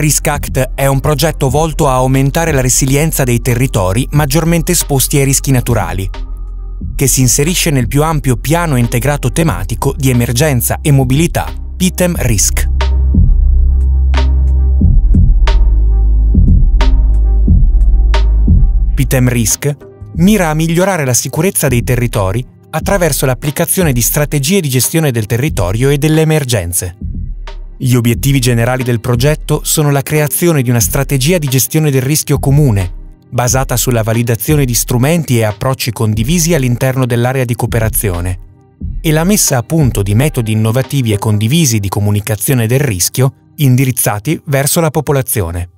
Risk Act è un progetto volto a aumentare la resilienza dei territori maggiormente esposti ai rischi naturali, che si inserisce nel più ampio piano integrato tematico di emergenza e mobilità PITEM Risk. PITEM Risk mira a migliorare la sicurezza dei territori attraverso l'applicazione di strategie di gestione del territorio e delle emergenze. Gli obiettivi generali del progetto sono la creazione di una strategia di gestione del rischio comune, basata sulla validazione di strumenti e approcci condivisi all'interno dell'area di cooperazione, e la messa a punto di metodi innovativi e condivisi di comunicazione del rischio indirizzati verso la popolazione.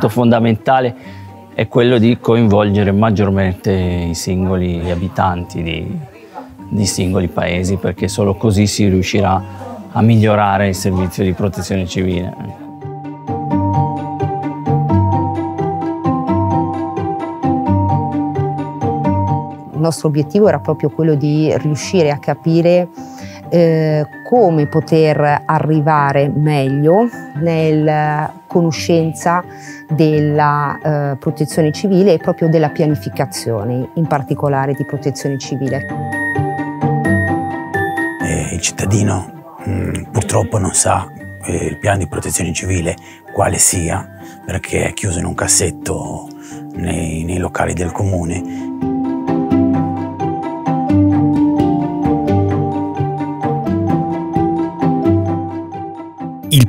Punto fondamentale è quello di coinvolgere maggiormente i singoli abitanti di, di singoli paesi perché solo così si riuscirà a migliorare il servizio di protezione civile. Il nostro obiettivo era proprio quello di riuscire a capire eh, come poter arrivare meglio nella conoscenza della eh, protezione civile e proprio della pianificazione, in particolare di protezione civile. Eh, il cittadino mh, mm, purtroppo non sa eh, il piano di protezione civile quale sia perché è chiuso in un cassetto nei, nei locali del comune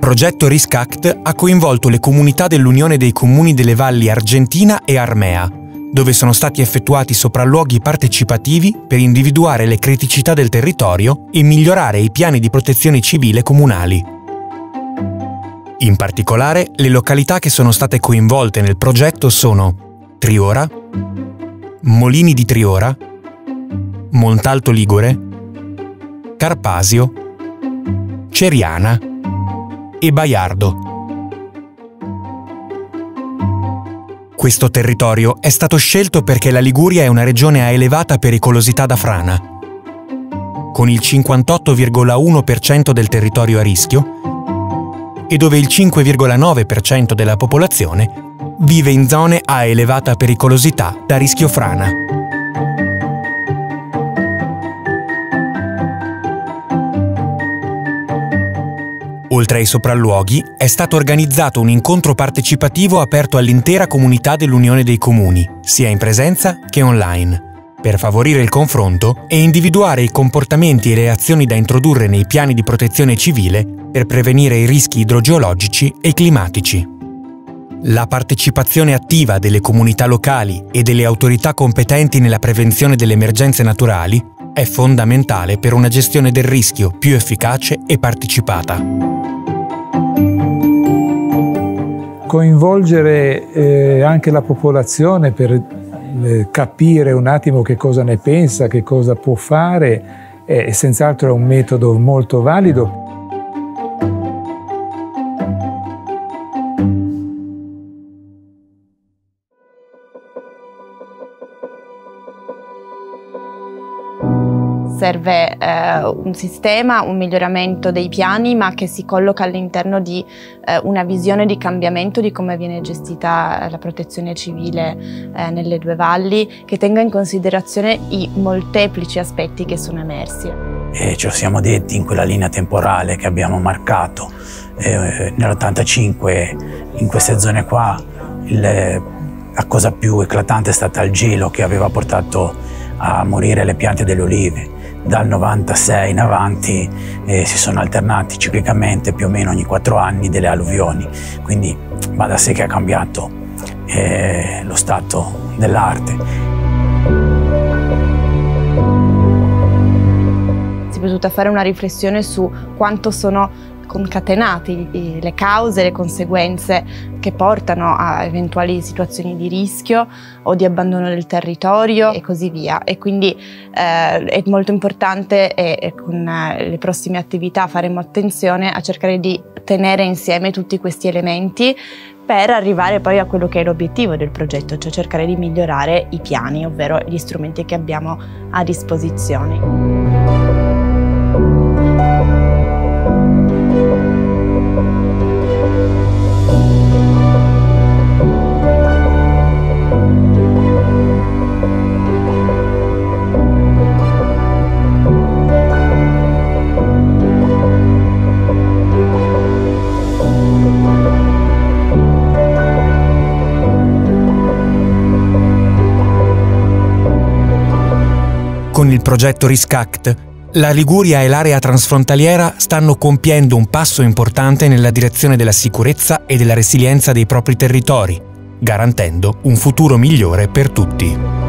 progetto Risk Act ha coinvolto le comunità dell'Unione dei Comuni delle Valli Argentina e Armea, dove sono stati effettuati sopralluoghi partecipativi per individuare le criticità del territorio e migliorare i piani di protezione civile comunali. In particolare, le località che sono state coinvolte nel progetto sono Triora, Molini di Triora, Montalto Ligure, Carpasio, Ceriana e Baiardo. Questo territorio è stato scelto perché la Liguria è una regione a elevata pericolosità da frana, con il 58,1% del territorio a rischio e dove il 5,9% della popolazione vive in zone a elevata pericolosità da rischio frana. Oltre ai sopralluoghi, è stato organizzato un incontro partecipativo aperto all'intera comunità dell'Unione dei Comuni, sia in presenza che online, per favorire il confronto e individuare i comportamenti e le azioni da introdurre nei piani di protezione civile per prevenire i rischi idrogeologici e climatici. La partecipazione attiva delle comunità locali e delle autorità competenti nella prevenzione delle emergenze naturali è fondamentale per una gestione del rischio più efficace e partecipata. Coinvolgere eh, anche la popolazione per eh, capire un attimo che cosa ne pensa, che cosa può fare, è senz'altro un metodo molto valido serve eh, un sistema, un miglioramento dei piani, ma che si colloca all'interno di eh, una visione di cambiamento di come viene gestita la protezione civile eh, nelle due valli, che tenga in considerazione i molteplici aspetti che sono emersi. E ce siamo detti in quella linea temporale che abbiamo marcato. Eh, Nell'85 in queste zone qua il, la cosa più eclatante è stata il gelo che aveva portato a morire le piante delle olive dal 96 in avanti eh, si sono alternati ciclicamente più o meno ogni quattro anni delle alluvioni, quindi va da sé che ha cambiato eh, lo stato dell'arte. Potuta fare una riflessione su quanto sono concatenate le cause, le conseguenze che portano a eventuali situazioni di rischio o di abbandono del territorio e così via. E quindi eh, è molto importante e, e con eh, le prossime attività faremo attenzione a cercare di tenere insieme tutti questi elementi per arrivare poi a quello che è l'obiettivo del progetto, cioè cercare di migliorare i piani, ovvero gli strumenti che abbiamo a disposizione. Con il progetto RISCACT, la Liguria e l'area transfrontaliera stanno compiendo un passo importante nella direzione della sicurezza e della resilienza dei propri territori, garantendo un futuro migliore per tutti.